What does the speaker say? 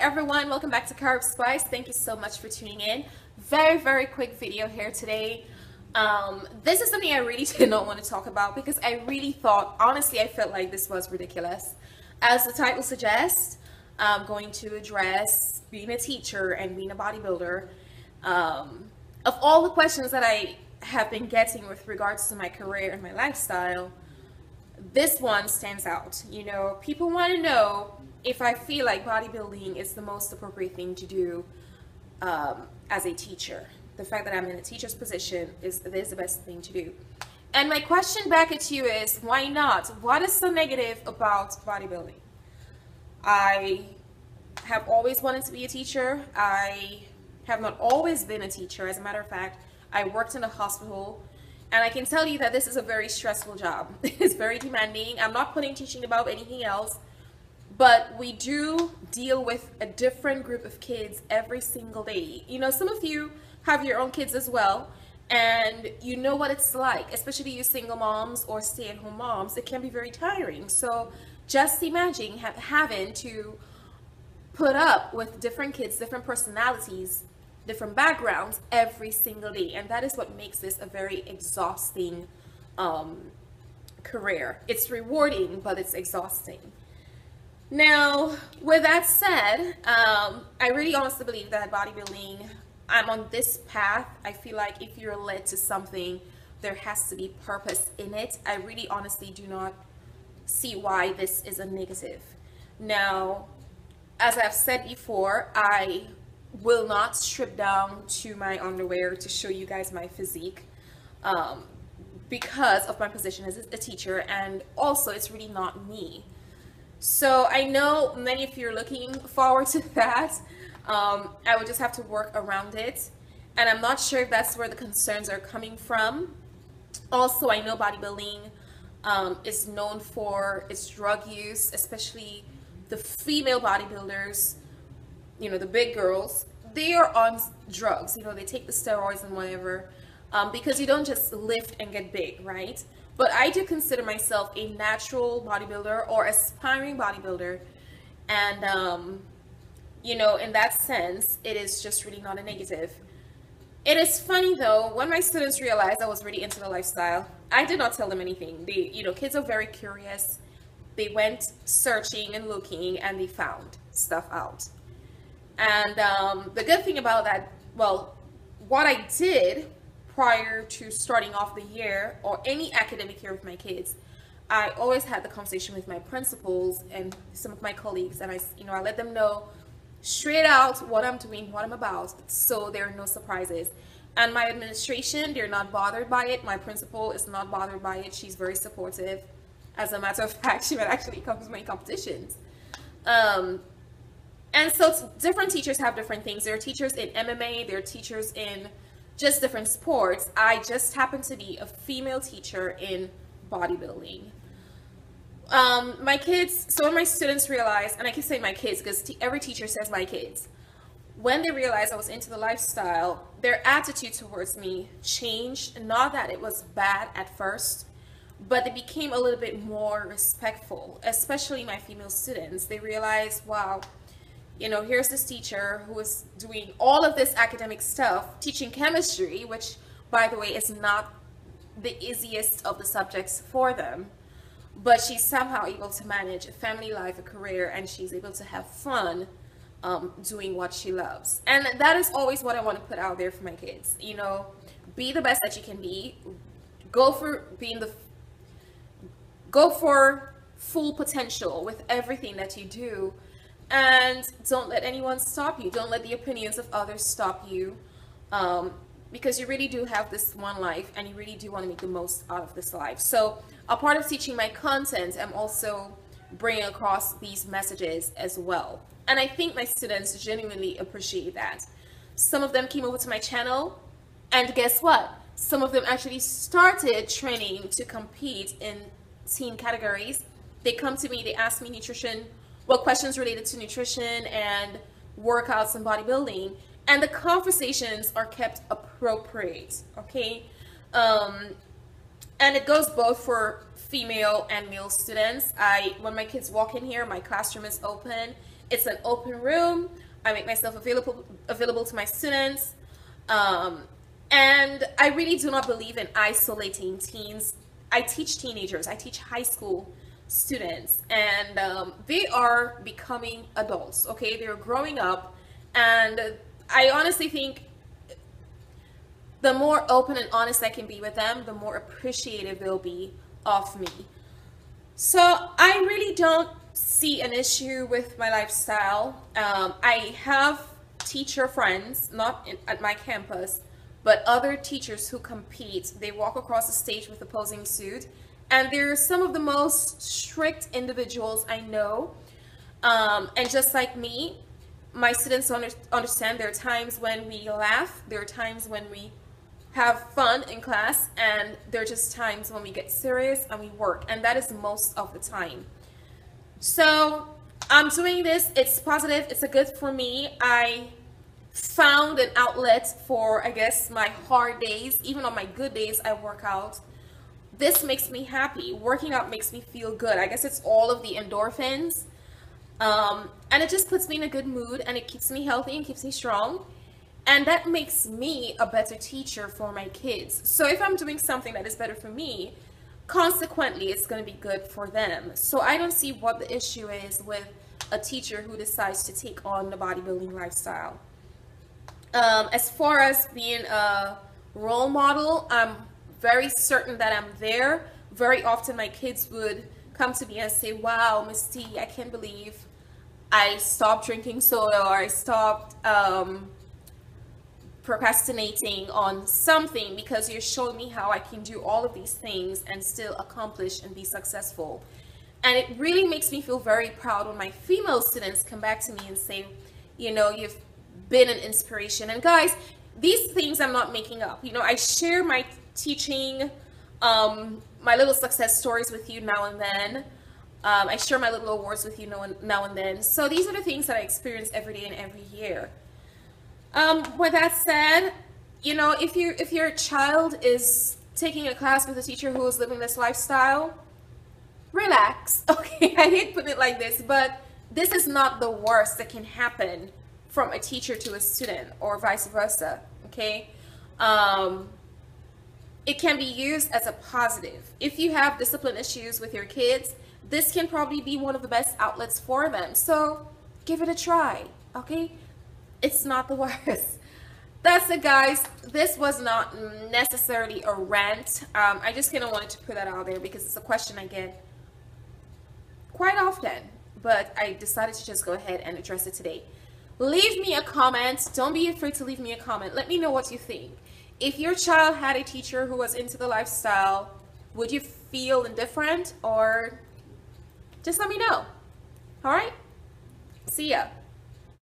everyone, welcome back to Carib Spice. Thank you so much for tuning in. Very, very quick video here today. Um, this is something I really did not want to talk about because I really thought, honestly, I felt like this was ridiculous. As the title suggests, I'm going to address being a teacher and being a bodybuilder. Um, of all the questions that I have been getting with regards to my career and my lifestyle, this one stands out. You know, people want to know if I feel like bodybuilding is the most appropriate thing to do um, as a teacher. The fact that I'm in a teacher's position is, is the best thing to do. And my question back at you is, why not? What is so negative about bodybuilding? I have always wanted to be a teacher. I have not always been a teacher. As a matter of fact, I worked in a hospital and I can tell you that this is a very stressful job. it's very demanding. I'm not putting teaching above anything else but we do deal with a different group of kids every single day. You know, some of you have your own kids as well, and you know what it's like, especially you single moms or stay-at-home moms. It can be very tiring. So just imagine having to put up with different kids, different personalities, different backgrounds every single day, and that is what makes this a very exhausting um, career. It's rewarding, but it's exhausting. Now, with that said, um, I really honestly believe that bodybuilding, I'm on this path. I feel like if you're led to something, there has to be purpose in it. I really honestly do not see why this is a negative. Now, as I've said before, I will not strip down to my underwear to show you guys my physique um, because of my position as a teacher and also it's really not me. So I know many of you are looking forward to that. Um, I would just have to work around it. And I'm not sure if that's where the concerns are coming from. Also, I know bodybuilding um, is known for its drug use, especially the female bodybuilders, you know, the big girls. They are on drugs, you know, they take the steroids and whatever um, because you don't just lift and get big, right? But I do consider myself a natural bodybuilder or aspiring bodybuilder. And, um, you know, in that sense, it is just really not a negative. It is funny though, when my students realized I was really into the lifestyle, I did not tell them anything. They, you know, kids are very curious. They went searching and looking and they found stuff out. And um, the good thing about that, well, what I did prior to starting off the year or any academic year with my kids, I always had the conversation with my principals and some of my colleagues, and I, you know, I let them know straight out what I'm doing, what I'm about, so there are no surprises. And my administration, they're not bothered by it. My principal is not bothered by it. She's very supportive. As a matter of fact, she might actually come to my competitions. Um, and so different teachers have different things. There are teachers in MMA, there are teachers in just different sports. I just happen to be a female teacher in bodybuilding. Um, my kids, so when my students realized, and I keep saying my kids because every teacher says my kids, when they realized I was into the lifestyle, their attitude towards me changed. Not that it was bad at first, but they became a little bit more respectful, especially my female students. They realized, wow, you know, here's this teacher who is doing all of this academic stuff, teaching chemistry, which, by the way, is not the easiest of the subjects for them. But she's somehow able to manage a family life, a career, and she's able to have fun um, doing what she loves. And that is always what I want to put out there for my kids. You know, be the best that you can be. Go for being the, go for full potential with everything that you do and don't let anyone stop you. Don't let the opinions of others stop you. Um, because you really do have this one life and you really do want to make the most out of this life. So a part of teaching my content, I'm also bringing across these messages as well. And I think my students genuinely appreciate that. Some of them came over to my channel and guess what? Some of them actually started training to compete in team categories. They come to me, they ask me nutrition well, questions related to nutrition and workouts and bodybuilding. And the conversations are kept appropriate, okay? Um, and it goes both for female and male students. I, when my kids walk in here, my classroom is open it's an open room. I make myself available available to my students. Um, and I really do not believe in isolating teens. I teach teenagers, I teach high school students, and um, they are becoming adults, okay? They're growing up, and I honestly think the more open and honest I can be with them, the more appreciative they'll be of me. So I really don't see an issue with my lifestyle. Um, I have teacher friends, not in, at my campus, but other teachers who compete. They walk across the stage with opposing suit, and they're some of the most strict individuals I know. Um, and just like me, my students under, understand there are times when we laugh, there are times when we have fun in class, and there are just times when we get serious and we work, and that is most of the time. So I'm doing this, it's positive, it's a good for me. I found an outlet for, I guess, my hard days. Even on my good days, I work out. This makes me happy. Working out makes me feel good. I guess it's all of the endorphins. Um, and it just puts me in a good mood and it keeps me healthy and keeps me strong. And that makes me a better teacher for my kids. So if I'm doing something that is better for me, consequently, it's going to be good for them. So I don't see what the issue is with a teacher who decides to take on the bodybuilding lifestyle. Um, as far as being a role model, I'm very certain that I'm there. Very often my kids would come to me and say, wow, Miss T, I can't believe I stopped drinking soda or I stopped um, procrastinating on something because you're showing me how I can do all of these things and still accomplish and be successful. And it really makes me feel very proud when my female students come back to me and say, you know, you've been an inspiration. And guys, these things I'm not making up. You know, I share my teaching, um, my little success stories with you now and then. Um, I share my little awards with you now and, now and then. So these are the things that I experience every day and every year. Um, with that said, you know, if you if your child is taking a class with a teacher who is living this lifestyle, relax. Okay, I hate putting it like this, but this is not the worst that can happen from a teacher to a student or vice versa, okay? Um, it can be used as a positive. If you have discipline issues with your kids, this can probably be one of the best outlets for them. So give it a try, okay? It's not the worst. That's it, guys. This was not necessarily a rant. Um, I just kind of wanted to put that out there because it's a question I get quite often. But I decided to just go ahead and address it today leave me a comment. Don't be afraid to leave me a comment. Let me know what you think. If your child had a teacher who was into the lifestyle, would you feel indifferent or just let me know? All right? See ya.